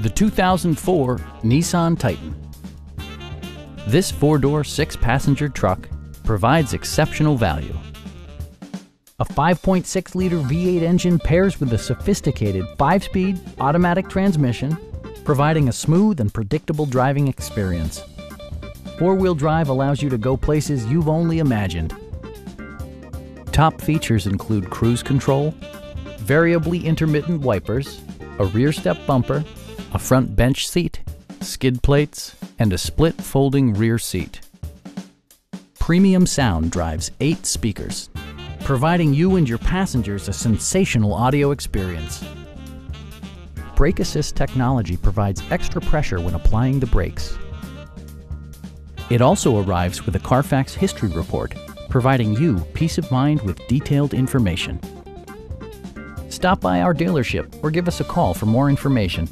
the 2004 Nissan Titan. This four-door, six-passenger truck provides exceptional value. A 5.6-liter V8 engine pairs with a sophisticated 5-speed automatic transmission, providing a smooth and predictable driving experience. Four-wheel drive allows you to go places you've only imagined. Top features include cruise control, variably intermittent wipers, a rear step bumper, a front bench seat, skid plates, and a split folding rear seat. Premium sound drives eight speakers, providing you and your passengers a sensational audio experience. Brake Assist technology provides extra pressure when applying the brakes. It also arrives with a Carfax history report, providing you peace of mind with detailed information. Stop by our dealership or give us a call for more information.